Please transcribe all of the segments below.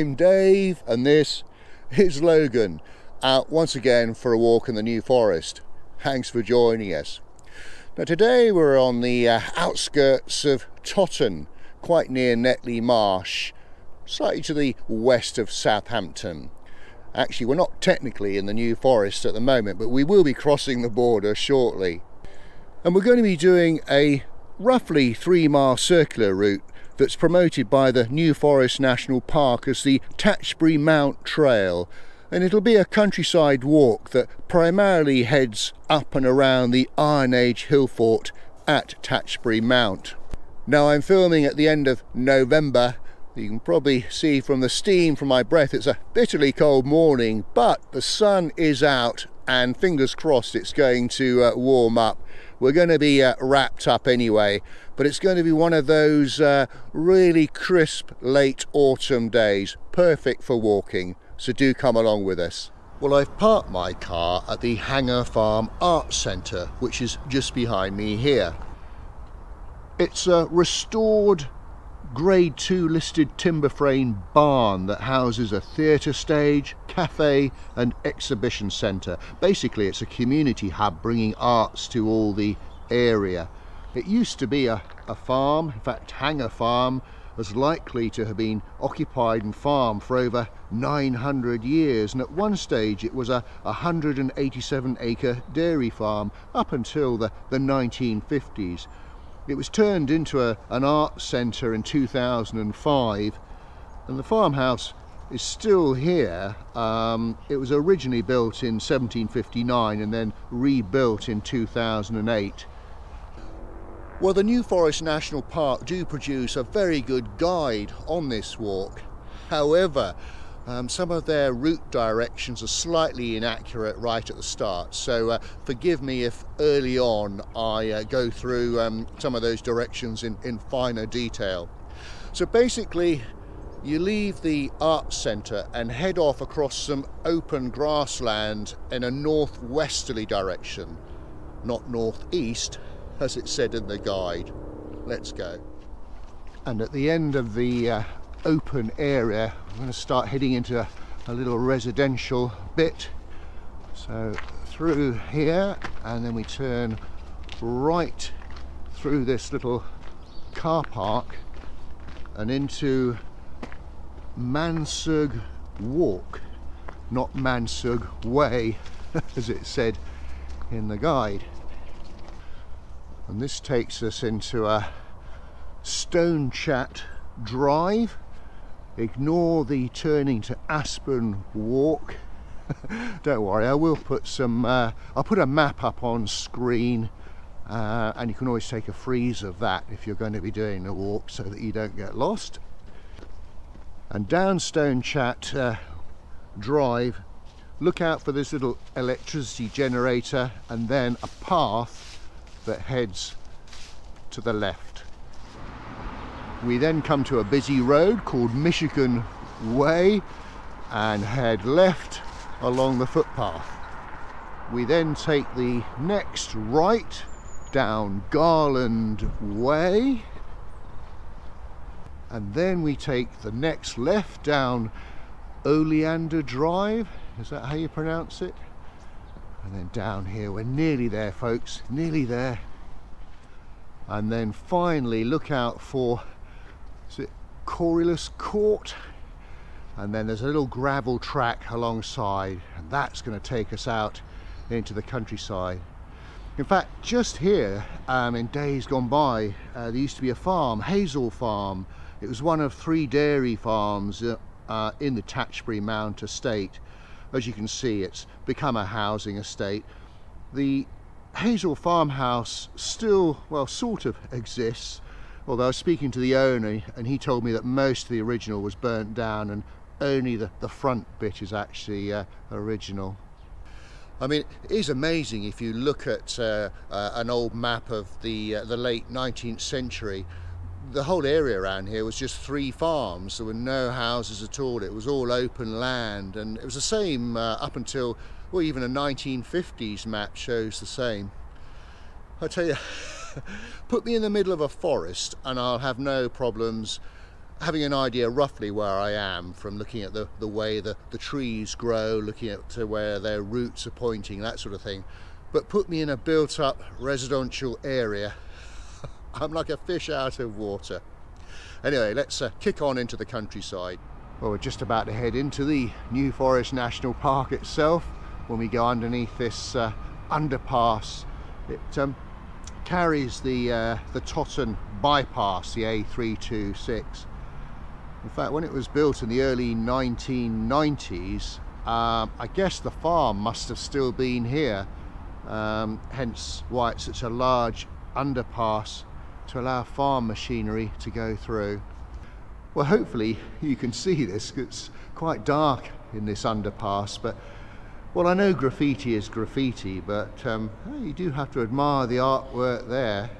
I'm Dave and this is Logan out once again for a walk in the New Forest. Thanks for joining us. Now today we're on the uh, outskirts of Totton, quite near Netley Marsh, slightly to the west of Southampton. Actually we're not technically in the New Forest at the moment but we will be crossing the border shortly. And we're going to be doing a roughly three mile circular route that's promoted by the New Forest National Park as the Tatchbury Mount Trail. And it'll be a countryside walk that primarily heads up and around the Iron Age hill fort at Tatchbury Mount. Now I'm filming at the end of November. You can probably see from the steam from my breath it's a bitterly cold morning but the sun is out and fingers crossed it's going to uh, warm up we're going to be uh, wrapped up anyway, but it's going to be one of those uh, really crisp late autumn days, perfect for walking, so do come along with us. Well, I've parked my car at the Hanger Farm Arts Centre, which is just behind me here. It's a restored grade 2 listed timber frame barn that houses a theatre stage, cafe and exhibition centre. Basically it's a community hub bringing arts to all the area. It used to be a, a farm, in fact Hanger Farm was likely to have been occupied and farmed for over 900 years and at one stage it was a 187 acre dairy farm up until the, the 1950s. It was turned into a, an art centre in 2005 and the farmhouse is still here. Um, it was originally built in 1759 and then rebuilt in 2008. Well, the New Forest National Park do produce a very good guide on this walk. However, um, some of their route directions are slightly inaccurate right at the start, so uh, forgive me if early on I uh, go through um, some of those directions in, in finer detail. So basically, you leave the art centre and head off across some open grassland in a northwesterly direction, not northeast, as it said in the guide. Let's go. And at the end of the uh, open area. I'm going to start heading into a, a little residential bit. So through here and then we turn right through this little car park and into Mansergh Walk, not Mansergh Way as it said in the guide. And this takes us into a Stonechat drive ignore the turning to Aspen walk. Don't worry I will put some uh, I'll put a map up on screen uh, and you can always take a freeze of that if you're going to be doing the walk so that you don't get lost. And down Stonechat uh, Drive look out for this little electricity generator and then a path that heads to the left we then come to a busy road called Michigan Way and head left along the footpath. We then take the next right down Garland Way and then we take the next left down Oleander Drive, is that how you pronounce it? And then down here, we're nearly there folks, nearly there. And then finally look out for is it Corylus Court? And then there's a little gravel track alongside, and that's going to take us out into the countryside. In fact, just here, um, in days gone by, uh, there used to be a farm, Hazel Farm. It was one of three dairy farms uh, uh, in the Tatchbury Mount estate. As you can see, it's become a housing estate. The Hazel farmhouse still, well, sort of exists, although I was speaking to the owner and he told me that most of the original was burnt down and only the, the front bit is actually uh, original. I mean, it is amazing if you look at uh, uh, an old map of the uh, the late 19th century. The whole area around here was just three farms. There were no houses at all. It was all open land, and it was the same uh, up until well, even a 1950s map shows the same. I tell you. Put me in the middle of a forest and I'll have no problems having an idea roughly where I am from looking at the, the way the, the trees grow, looking at where their roots are pointing, that sort of thing. But put me in a built up residential area, I'm like a fish out of water. Anyway, let's uh, kick on into the countryside. Well, we're just about to head into the New Forest National Park itself when we go underneath this uh, underpass. It um, carries the, uh, the Totton bypass, the A326. In fact, when it was built in the early 1990s, um, I guess the farm must have still been here, um, hence why it's such a large underpass to allow farm machinery to go through. Well, hopefully you can see this, it's quite dark in this underpass, but well, I know graffiti is graffiti, but um, you do have to admire the artwork there.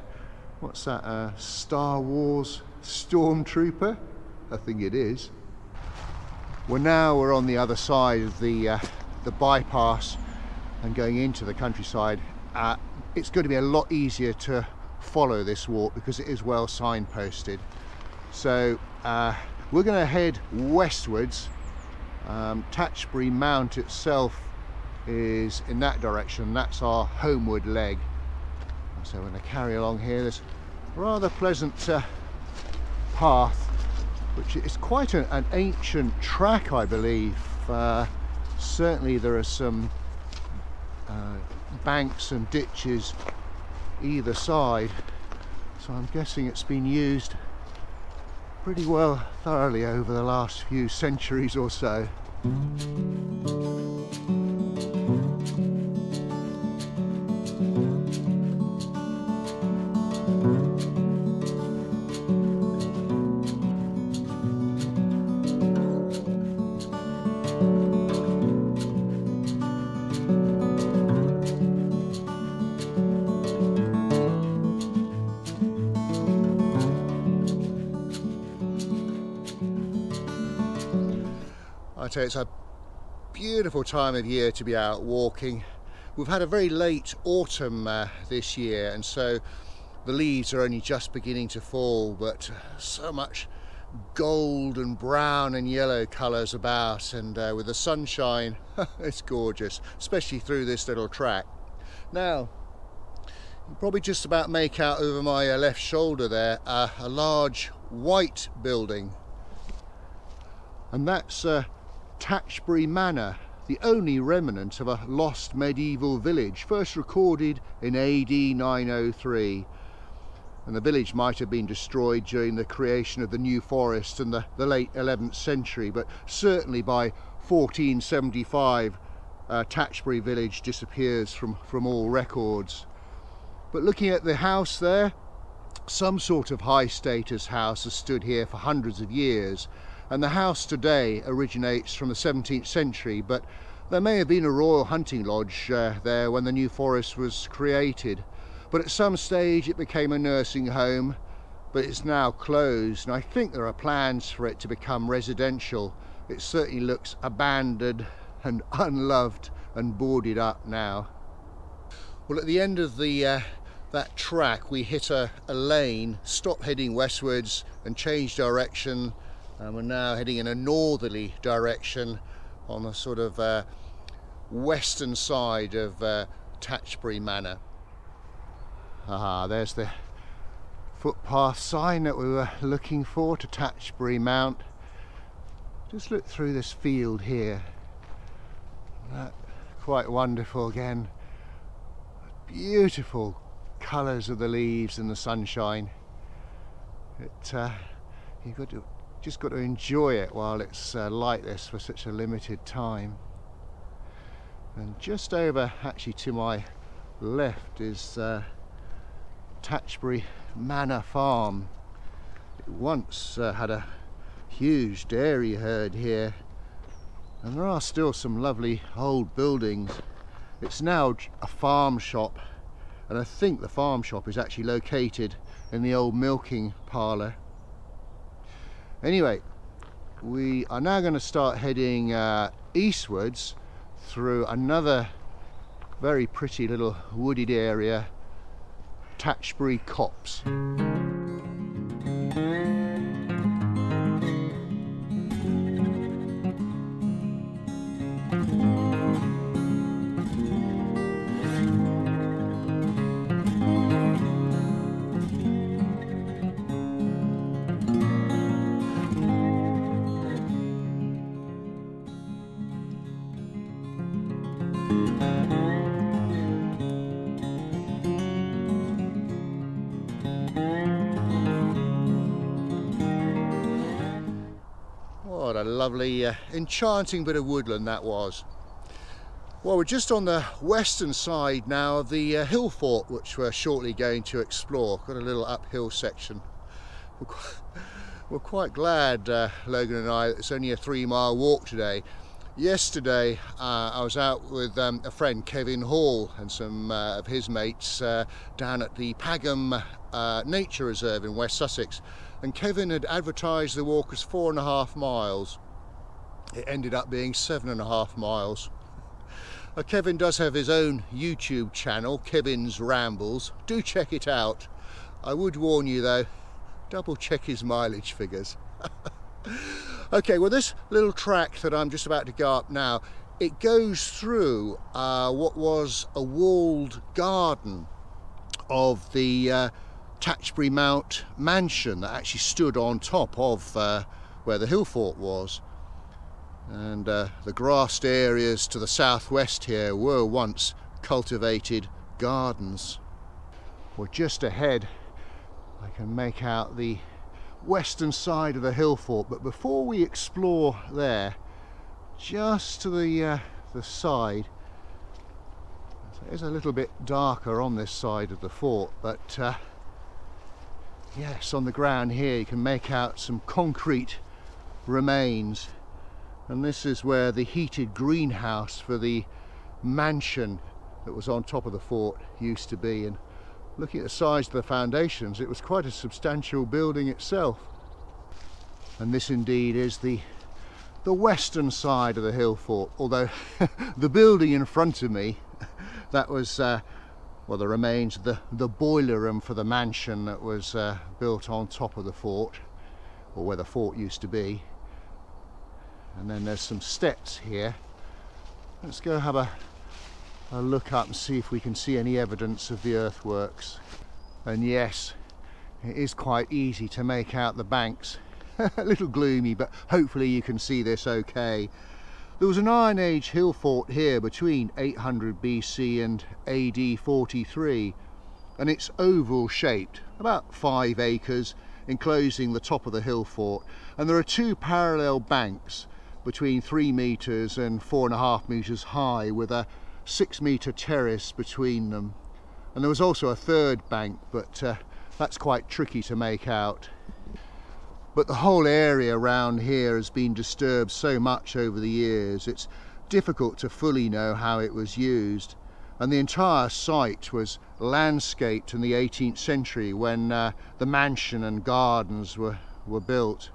What's that, uh, Star Wars Stormtrooper? I think it is. Well now we're on the other side of the, uh, the bypass and going into the countryside. Uh, it's going to be a lot easier to follow this walk because it is well signposted. So uh, we're going to head westwards. Um, Tatchbury Mount itself is in that direction. That's our homeward leg. So going to carry along here. A rather pleasant uh, path which is quite an, an ancient track I believe uh, certainly there are some uh, banks and ditches either side so I'm guessing it's been used pretty well thoroughly over the last few centuries or so tell it's a beautiful time of year to be out walking. We've had a very late autumn uh, this year and so the leaves are only just beginning to fall but so much gold and brown and yellow colours about and uh, with the sunshine it's gorgeous especially through this little track. Now you probably just about make out over my uh, left shoulder there uh, a large white building and that's uh, Tatchbury Manor, the only remnant of a lost medieval village, first recorded in AD 903. And the village might have been destroyed during the creation of the New Forest in the, the late 11th century, but certainly by 1475 uh, Tatchbury village disappears from, from all records. But looking at the house there, some sort of high status house has stood here for hundreds of years and the house today originates from the 17th century but there may have been a royal hunting lodge uh, there when the new forest was created. But at some stage it became a nursing home but it's now closed and I think there are plans for it to become residential. It certainly looks abandoned and unloved and boarded up now. Well at the end of the uh, that track we hit a, a lane stop heading westwards and change direction and we're now heading in a northerly direction on the sort of uh, western side of uh, Tatchbury Manor. Ah, there's the footpath sign that we were looking for to Tatchbury Mount. Just look through this field here. That, quite wonderful again. Beautiful colours of the leaves and the sunshine. It, uh, you've got to just got to enjoy it while it's uh, like this for such a limited time. And just over actually to my left is uh, Tatchbury Manor Farm. It once uh, had a huge dairy herd here and there are still some lovely old buildings. It's now a farm shop and I think the farm shop is actually located in the old milking parlour Anyway, we are now going to start heading uh, eastwards through another very pretty little wooded area, Tatchbury Copse. Lovely, uh, enchanting bit of woodland that was. Well, we're just on the western side now of the uh, hill fort, which we're shortly going to explore. Got a little uphill section. We're quite, we're quite glad, uh, Logan and I, it's only a three mile walk today. Yesterday, uh, I was out with um, a friend, Kevin Hall, and some uh, of his mates uh, down at the Pagham uh, Nature Reserve in West Sussex. And Kevin had advertised the walk as four and a half miles. It ended up being seven and a half miles. Uh, Kevin does have his own YouTube channel, Kevin's Rambles. Do check it out. I would warn you though, double check his mileage figures. okay, well this little track that I'm just about to go up now, it goes through uh, what was a walled garden of the uh, Tatchbury Mount mansion that actually stood on top of uh, where the hill fort was and uh, the grassed areas to the southwest here were once cultivated gardens. Well, just ahead I can make out the western side of the hill fort, but before we explore there, just to the, uh, the side, it's a little bit darker on this side of the fort, but uh, yes, on the ground here you can make out some concrete remains and this is where the heated greenhouse for the mansion that was on top of the fort used to be. And looking at the size of the foundations. It was quite a substantial building itself. And this indeed is the the western side of the hill fort. Although the building in front of me that was uh, well the remains of the the boiler room for the mansion that was uh, built on top of the fort or where the fort used to be and then there's some steps here. Let's go have a, a look up and see if we can see any evidence of the earthworks. And yes it is quite easy to make out the banks. A little gloomy but hopefully you can see this okay. There was an Iron Age hill fort here between 800 BC and AD 43 and it's oval shaped about five acres enclosing the top of the hill fort. And there are two parallel banks between three meters and four and a half meters high with a six meter terrace between them. And there was also a third bank but uh, that's quite tricky to make out. But the whole area around here has been disturbed so much over the years it's difficult to fully know how it was used. And the entire site was landscaped in the 18th century when uh, the mansion and gardens were were built.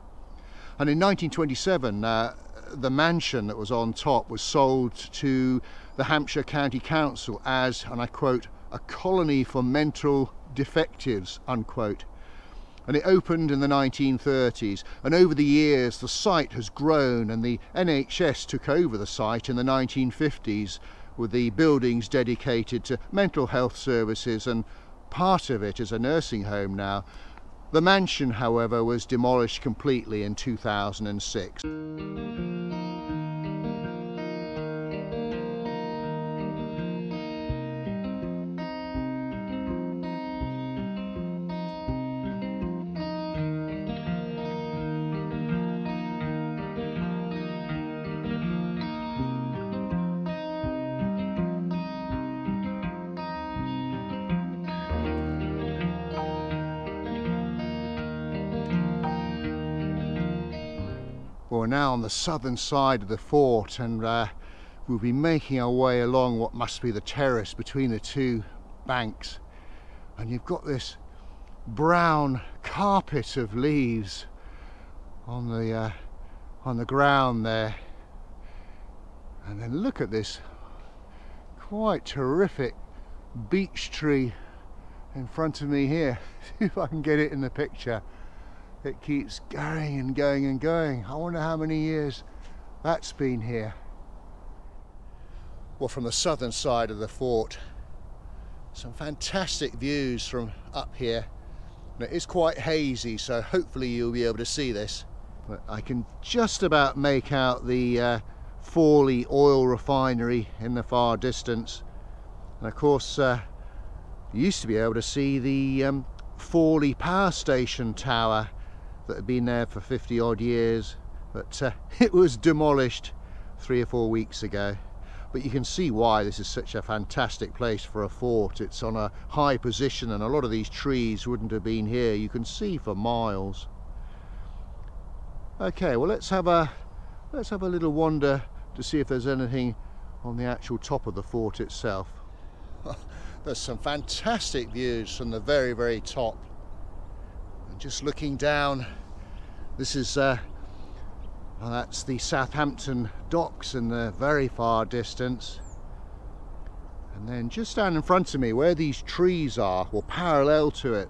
And in 1927 uh, the mansion that was on top was sold to the Hampshire County Council as, and I quote, a colony for mental defectives, unquote. And it opened in the 1930s, and over the years the site has grown, and the NHS took over the site in the 1950s with the buildings dedicated to mental health services, and part of it is a nursing home now. The mansion, however, was demolished completely in 2006. We're now on the southern side of the fort and uh, we'll be making our way along what must be the terrace between the two banks. And you've got this brown carpet of leaves on the uh, on the ground there. And then look at this quite terrific beech tree in front of me here. See if I can get it in the picture it keeps going and going and going. I wonder how many years that's been here. Well, from the southern side of the fort, some fantastic views from up here. It is quite hazy, so hopefully you'll be able to see this. But I can just about make out the uh, Fawley oil refinery in the far distance. And of course, uh, you used to be able to see the um, Fawley power station tower that had been there for 50 odd years but uh, it was demolished three or four weeks ago. But you can see why this is such a fantastic place for a fort. It's on a high position and a lot of these trees wouldn't have been here. You can see for miles. Okay well let's have a let's have a little wander to see if there's anything on the actual top of the fort itself. There's some fantastic views from the very very top just looking down this is uh, well, that's the Southampton docks in the very far distance. And then just down in front of me, where these trees are, or parallel to it,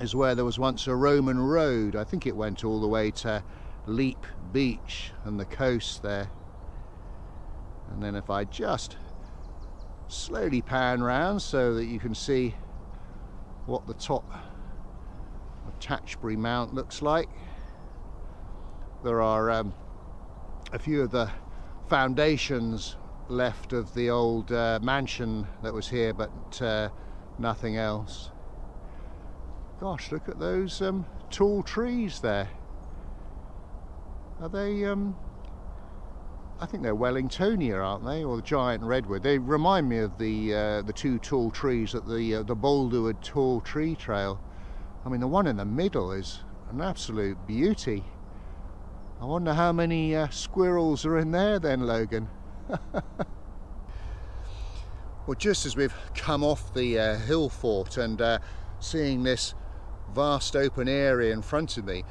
is where there was once a Roman road. I think it went all the way to Lepe Beach and the coast there. And then if I just slowly pan round so that you can see what the top of Tatchbury Mount looks like. There are um, a few of the foundations left of the old uh, mansion that was here but uh, nothing else. Gosh look at those um, tall trees there. Are they um, I think they're Wellingtonia aren't they? Or the giant redwood. They remind me of the uh, the two tall trees at the uh, the Boulderwood tall tree trail I mean the one in the middle is an absolute beauty I wonder how many uh, squirrels are in there then, Logan. well, just as we've come off the uh, hill fort and uh, seeing this vast open area in front of me,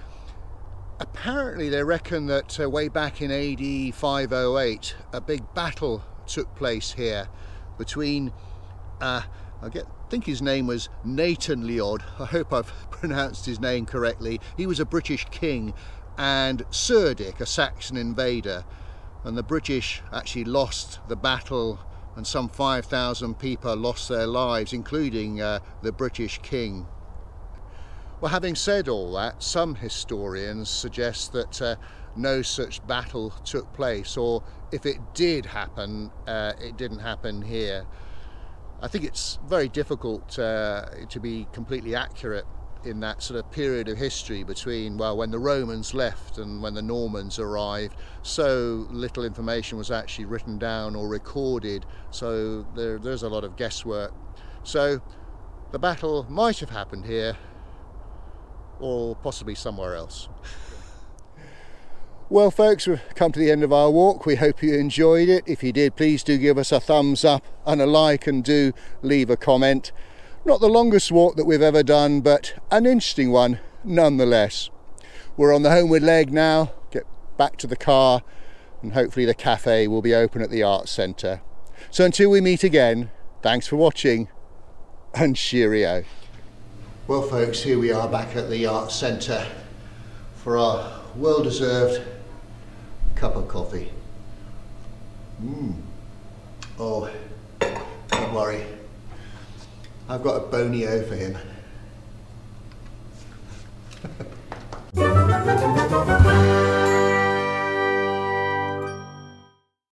apparently they reckon that uh, way back in AD 508, a big battle took place here between, uh, I get, think his name was Natanleod. I hope I've pronounced his name correctly. He was a British king and Cerdic, a Saxon invader. And the British actually lost the battle and some 5,000 people lost their lives, including uh, the British king. Well, having said all that, some historians suggest that uh, no such battle took place, or if it did happen, uh, it didn't happen here. I think it's very difficult uh, to be completely accurate in that sort of period of history between, well, when the Romans left and when the Normans arrived, so little information was actually written down or recorded, so there, there's a lot of guesswork. So the battle might have happened here or possibly somewhere else. Well folks, we've come to the end of our walk. We hope you enjoyed it. If you did, please do give us a thumbs up and a like and do leave a comment. Not the longest walk that we've ever done, but an interesting one nonetheless. We're on the homeward leg now, get back to the car, and hopefully the cafe will be open at the Arts Centre. So until we meet again, thanks for watching, and cheerio. Well folks, here we are back at the Arts Centre for our well-deserved cup of coffee. Mmm. Oh, don't worry. I've got a bonio for him.